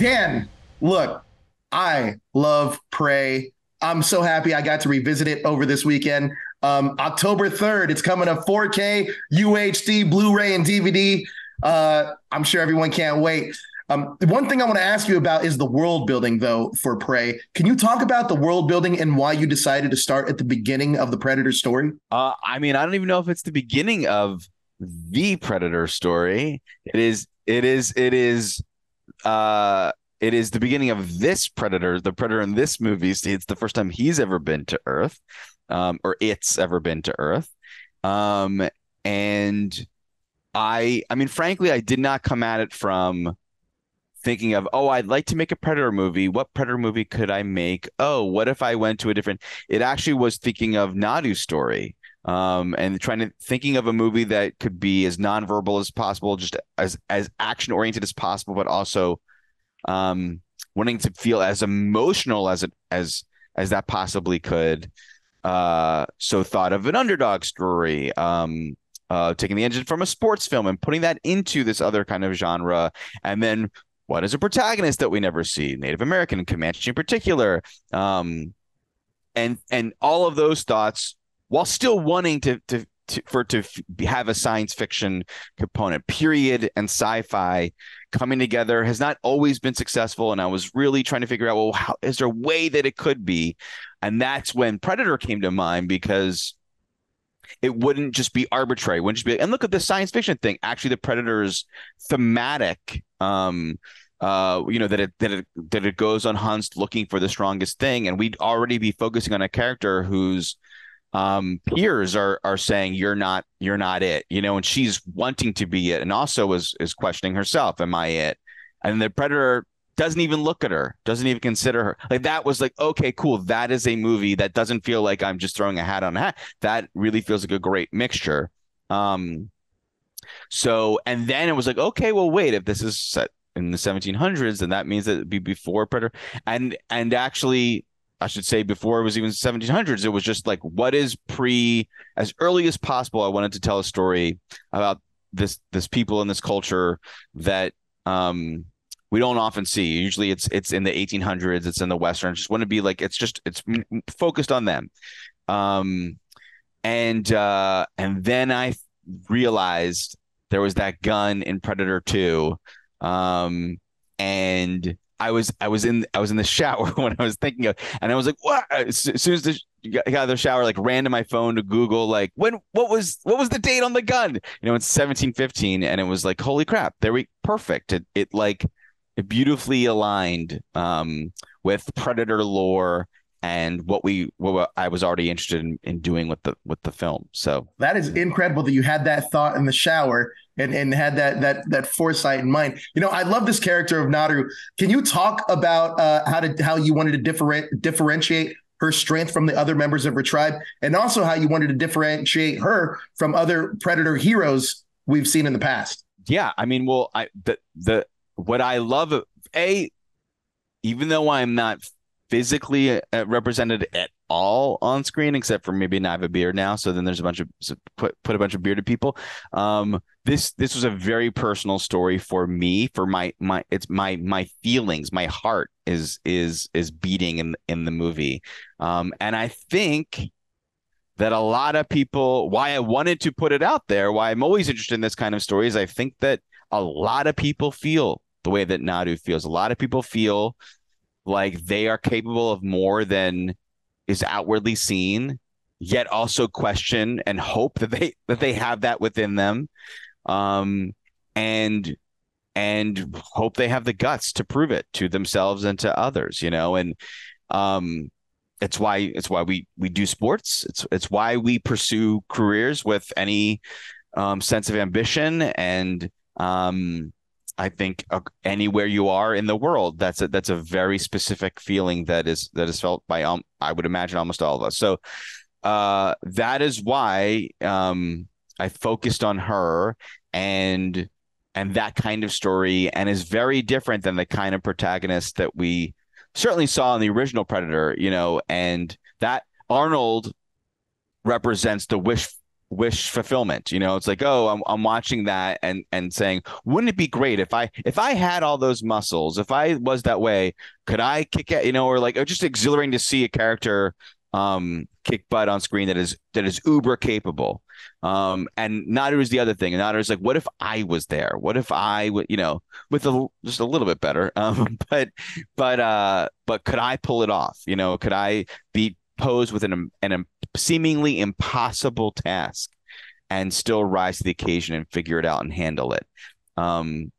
Dan, look, I love Prey. I'm so happy I got to revisit it over this weekend. Um, October 3rd, it's coming up 4K, UHD, Blu ray, and DVD. Uh, I'm sure everyone can't wait. Um, one thing I want to ask you about is the world building, though, for Prey. Can you talk about the world building and why you decided to start at the beginning of the Predator story? Uh, I mean, I don't even know if it's the beginning of the Predator story. It is. It is. It is. Uh, it is the beginning of this Predator, the Predator in this movie. It's the first time he's ever been to Earth, um, or it's ever been to Earth. Um, and I, I mean, frankly, I did not come at it from thinking of, oh, I'd like to make a Predator movie. What Predator movie could I make? Oh, what if I went to a different? It actually was thinking of Naru's story um, and trying to thinking of a movie that could be as nonverbal as possible, just as as action oriented as possible, but also um, wanting to feel as emotional as it as as that possibly could. Uh, so thought of an underdog story. Um, uh, taking the engine from a sports film and putting that into this other kind of genre, and then what is a protagonist that we never see? Native American, Comanche in particular, um, and and all of those thoughts, while still wanting to to, to for to have a science fiction component, period, and sci-fi coming together has not always been successful. And I was really trying to figure out, well, how is there a way that it could be? And that's when Predator came to mind because it wouldn't just be arbitrary. It wouldn't just be and look at the science fiction thing. Actually, the Predator's thematic um, uh, you know that it that it that it goes on hunts looking for the strongest thing, and we'd already be focusing on a character whose um, peers are are saying you're not you're not it, you know, and she's wanting to be it, and also is is questioning herself, am I it? And the predator doesn't even look at her, doesn't even consider her. Like that was like, okay, cool. That is a movie that doesn't feel like I'm just throwing a hat on a hat. That really feels like a great mixture. Um, so and then it was like, okay, well, wait, if this is set in the 1700s, then that means that it'd be before Predator. And and actually, I should say before it was even 1700s, it was just like what is pre as early as possible. I wanted to tell a story about this this people in this culture that um we don't often see. Usually, it's it's in the 1800s, it's in the western. Just want to be like it's just it's focused on them. Um, and uh, and then I realized there was that gun in Predator 2 um, and I was I was in I was in the shower when I was thinking of, and I was like, what? As soon as the got out of the shower, like ran to my phone to Google, like when what was what was the date on the gun? You know, it's seventeen fifteen, and it was like, holy crap, there we perfect. It it like it beautifully aligned um, with Predator lore and what we what I was already interested in, in doing with the with the film. So that is incredible that you had that thought in the shower and, and had that that that foresight in mind. You know, I love this character of Naru. Can you talk about uh, how to how you wanted to different differentiate her strength from the other members of her tribe, and also how you wanted to differentiate her from other predator heroes we've seen in the past? Yeah, I mean, well, I the the what I love a even though I'm not physically uh, represented at all on screen, except for maybe I have a beard now. So then there's a bunch of so put put a bunch of bearded people. Um, this this was a very personal story for me. For my my it's my my feelings, my heart is is is beating in in the movie, um, and I think that a lot of people why I wanted to put it out there, why I'm always interested in this kind of story is I think that a lot of people feel the way that Naru feels. A lot of people feel like they are capable of more than is outwardly seen yet also question and hope that they that they have that within them. Um and and hope they have the guts to prove it to themselves and to others you know? And um it's why it's why we we do sports. It's it's why we pursue careers with any um sense of ambition and um I think uh, anywhere you are in the world, that's a, that's a very specific feeling that is that is felt by um, I would imagine almost all of us. So uh, that is why um, I focused on her and and that kind of story, and is very different than the kind of protagonist that we certainly saw in the original Predator. You know, and that Arnold represents the wish wish fulfillment. You know, it's like, oh, I'm I'm watching that and and saying, wouldn't it be great if I if I had all those muscles, if I was that way, could I kick it? You know, or like or just exhilarating to see a character um kick butt on screen that is that is uber capable. Um, and Naru is the other thing. And Naru is like, what if I was there? What if I would, you know, with a just a little bit better. Um, but but uh, but could I pull it off? You know, could I be posed with an an seemingly impossible task and still rise to the occasion and figure it out and handle it? Um,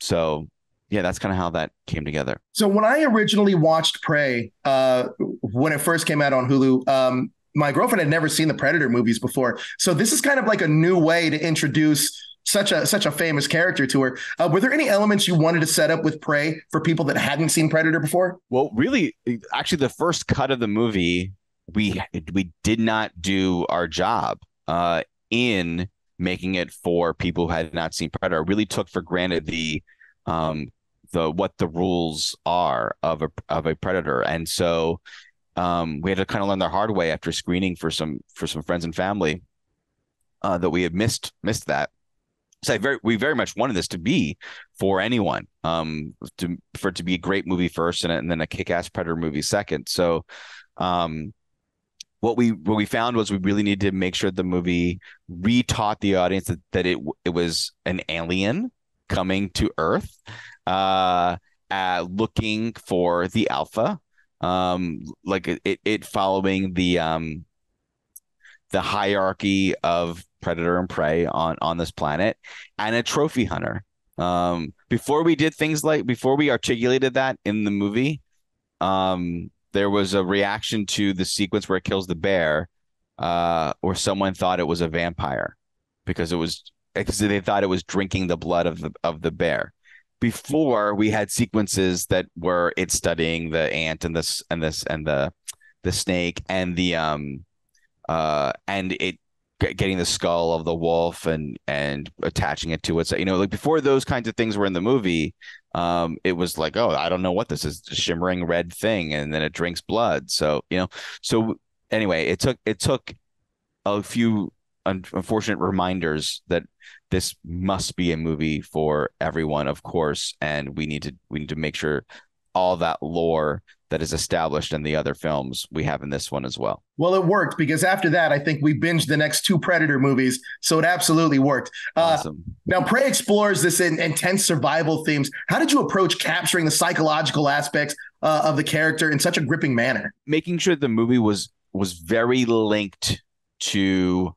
so yeah, that's kind of how that came together. So when I originally watched Prey, uh, when it first came out on Hulu, um, my girlfriend had never seen the Predator movies before. So this is kind of like a new way to introduce such a such a famous character to her. Uh, were there any elements you wanted to set up with Prey for people that hadn't seen Predator before? Well, really, actually, the first cut of the movie, we we did not do our job uh, in making it for people who had not seen Predator. Really took for granted the um, the what the rules are of a of a predator, and so um, we had to kind of learn the hard way after screening for some for some friends and family uh, that we had missed missed that. So I very we very much wanted this to be for anyone, um, to for it to be a great movie first, and, and then a kick-ass predator movie second. So, um, what we what we found was we really needed to make sure the movie retaught the audience that, that it it was an alien coming to Earth, uh, uh, looking for the alpha, um, like it, it following the um, the hierarchy of predator and prey on on this planet, and a trophy hunter. Um, before we did things like before we articulated that in the movie, um, there was a reaction to the sequence where it kills the bear, uh, or someone thought it was a vampire because it was because they thought it was drinking the blood of the of the bear. Before we had sequences that were it studying the ant and this and this and the the snake and the um uh and it getting the skull of the wolf and and attaching it to it. So you know like before those kinds of things were in the movie um it was like oh i don't know what this is a shimmering red thing and then it drinks blood. So you know so anyway it took it took a few unfortunate reminders that this must be a movie for everyone, of course, and we need to we need to make sure all that lore that is established in the other films we have in this one as well. Well, it worked because after that, I think we binged the next two Predator movies, so it absolutely worked. Uh, awesome. Uh, now, Prey explores this in, intense survival themes. How did you approach capturing the psychological aspects uh, of the character in such a gripping manner? Making sure the movie was was very linked to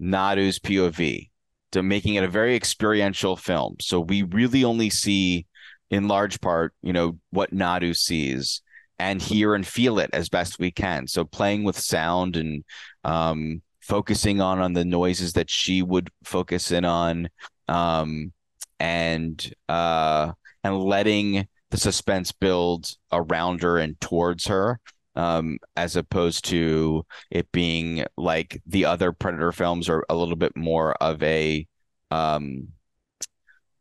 Naru's POV to making it a very experiential film. So we really only see, in large part, you know, what Naru sees and hear and feel it as best we can. So playing with sound and um, focusing on on the noises that she would focus in on, um, and uh, and letting the suspense build around her and towards her um, as opposed to it being like the other Predator films are a little bit more of a um,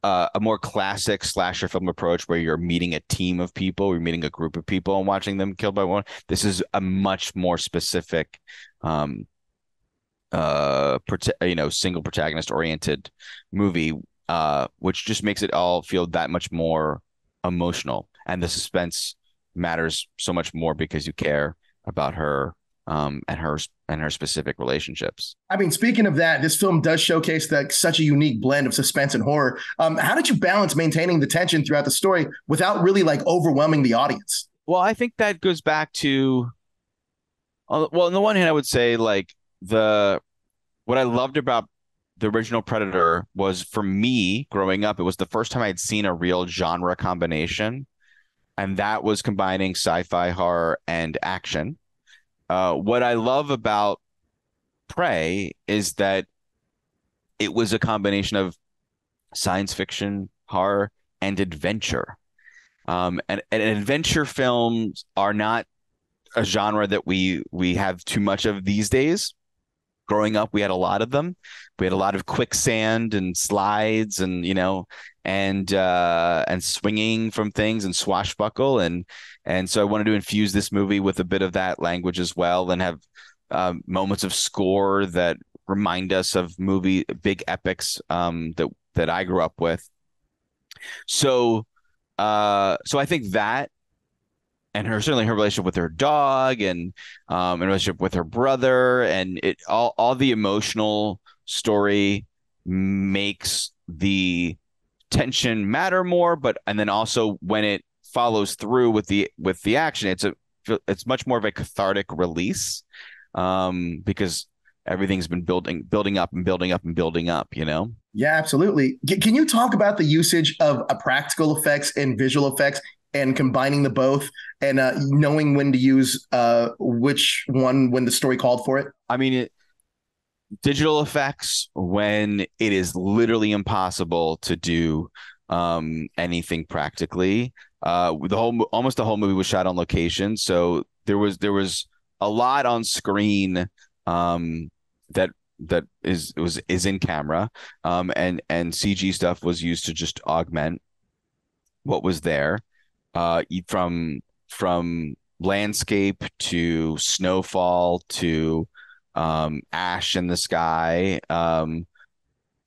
uh, a more classic slasher film approach where you're meeting a team of people, you're meeting a group of people and watching them killed by one. This is a much more specific, um, uh, you know, single protagonist oriented movie, uh, which just makes it all feel that much more emotional, and the suspense matters so much more because you care about her um, and her and her specific relationships. I mean, speaking of that, this film does showcase that such a unique blend of suspense and horror. Um, how did you balance maintaining the tension throughout the story without really like overwhelming the audience? Well, I think that goes back to, well, on the one hand, I would say like the what I loved about the original Predator was for me growing up, it was the first time I had seen a real genre combination and that was combining sci-fi, horror, and action. Uh, what I love about Prey is that it was a combination of science fiction, horror, and adventure. Um, and, and adventure films are not a genre that we we have too much of these days growing up we had a lot of them we had a lot of quicksand and slides and you know and uh and swinging from things and swashbuckle and and so i wanted to infuse this movie with a bit of that language as well and have um, moments of score that remind us of movie big epics um, that that I grew up with. So, uh, so I think that, and her certainly her relationship with her dog, and um, and relationship with her brother, and it all all the emotional story makes the tension matter more. But and then also when it follows through with the with the action, it's a it's much more of a cathartic release um, because everything's been building building up and building up and building up you know yeah absolutely can you talk about the usage of uh, practical effects and visual effects and combining the both and uh, knowing when to use uh, which one when the story called for it? I mean it, digital effects when it is literally impossible to do um, anything practically. Uh, the whole almost the whole movie was shot on location. So there was there was a lot on screen um, that that is was is in camera, um, and and CG stuff was used to just augment what was there, uh, from from landscape to snowfall to um, ash in the sky um,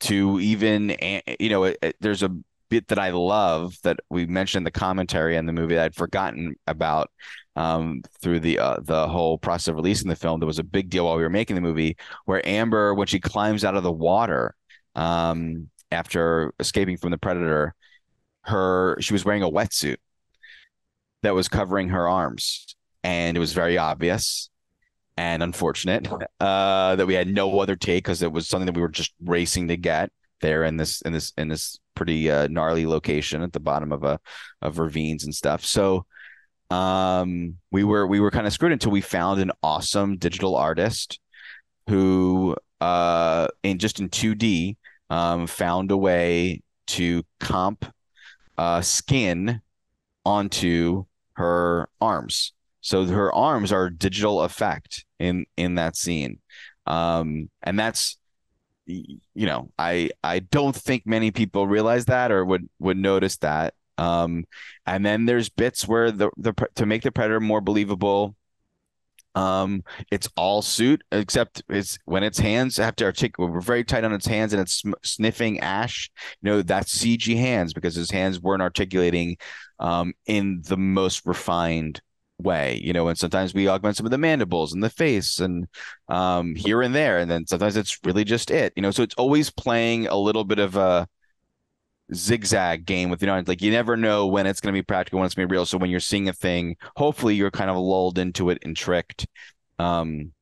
to even you know it, it, there's a bit that I love that we mentioned in the commentary in the movie that I'd forgotten about um, through the uh, the whole process of releasing the film. There was a big deal while we were making the movie where Amber, when she climbs out of the water um, after escaping from the predator, her she was wearing a wetsuit that was covering her arms, and it was very obvious and unfortunate uh, that we had no other take because it was something that we were just racing to get there in this in this in this pretty uh, gnarly location at the bottom of a of ravines and stuff. So um, we were we were kind of screwed until we found an awesome digital artist who uh, in just in 2D um, found a way to comp uh, skin onto her arms. So her arms are digital effect in in that scene. Um, and that's you know, I I don't think many people realize that or would would notice that. Um, and then there's bits where the the to make the predator more believable. Um, it's all suit except it's when its hands have to articulate. We're very tight on its hands and it's sniffing ash. You know that's CG hands because his hands weren't articulating um, in the most refined way, you know, and sometimes we augment some of the mandibles and the face and um, here and there. And then sometimes it's really just it, you know, so it's always playing a little bit of a zigzag game with, you know, like you never know when it's going to be practical, when it's going to be real. So when you're seeing a thing, hopefully you're kind of lulled into it and tricked um,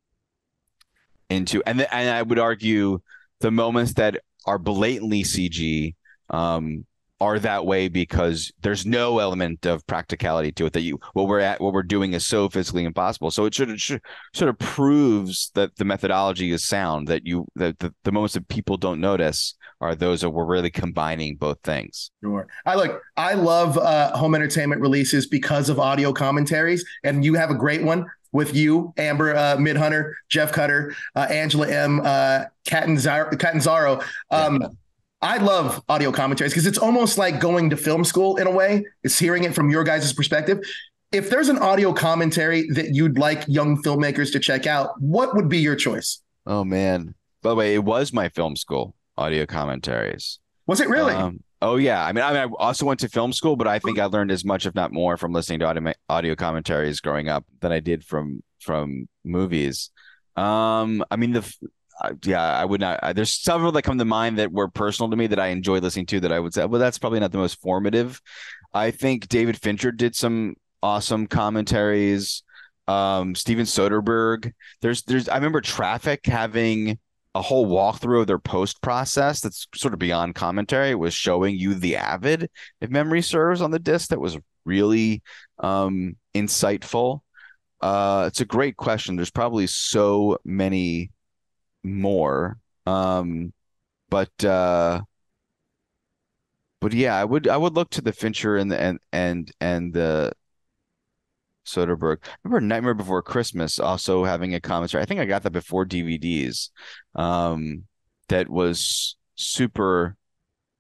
into, and, th- and I would argue the moments that are blatantly CG, um, are that way because there's no element of practicality to it that you what we're at what we're doing is so physically impossible so it should, it should sort of proves that the methodology is sound that you that the, the moments that people don't notice are those that we're really combining both things sure i look i love uh, home entertainment releases because of audio commentaries and you have a great one with you, Amber uh, Midthunder, Jeff Cutter, uh, Angela M, uh, Catanzaro. Um. I love audio commentaries because it's almost like going to film school in a way. It's hearing it from your guys' perspective. If there's an audio commentary that you'd like young filmmakers to check out, what would be your choice? Oh man. By the way, it was my film school audio commentaries. Was it really? Um, oh yeah. I mean, I mean, I also went to film school, but I think I learned as much, if not more, from listening to audio, audio commentaries growing up than I did from from movies. Um, I mean, the yeah, I would not. there's several that come to mind that were personal to me that I enjoy listening to. That I would say, well, that's probably not the most formative. I think David Fincher did some awesome commentaries. Um, Steven Soderbergh. There's, there's. I remember Traffic having a whole walkthrough of their post process that's sort of beyond commentary. It was showing you the avid, if memory serves, on the disc. That was really um, insightful. Uh, it's a great question. There's probably so many more. Um, but uh, but yeah, I would I would look to the Fincher and the and and and the Soderbergh. I remember Nightmare Before Christmas also having a commentary. I think I got that before DVDs. Um, that was super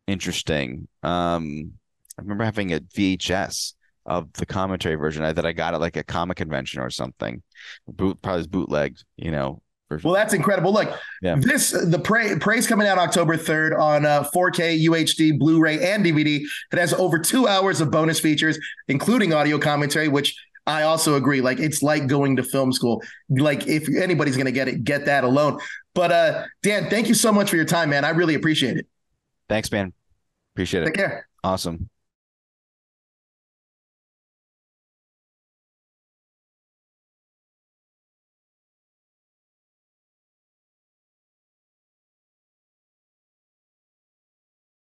interesting. Um, I remember having a VHS of the commentary version I, that I got at like a comic convention or something. Boot probably bootlegged, you know, sure. Well, that's incredible. Look, Yeah. this the Prey Prey's coming out October 3rd on uh, 4K, UHD, Blu-ray, and DVD. It has over two hours of bonus features, including audio commentary, which I also agree. Like it's like going to film school. Like if anybody's gonna get it, get that alone. But uh Dan, thank you so much for your time, man. I really appreciate it. Thanks, man. Appreciate it. Take care. Awesome.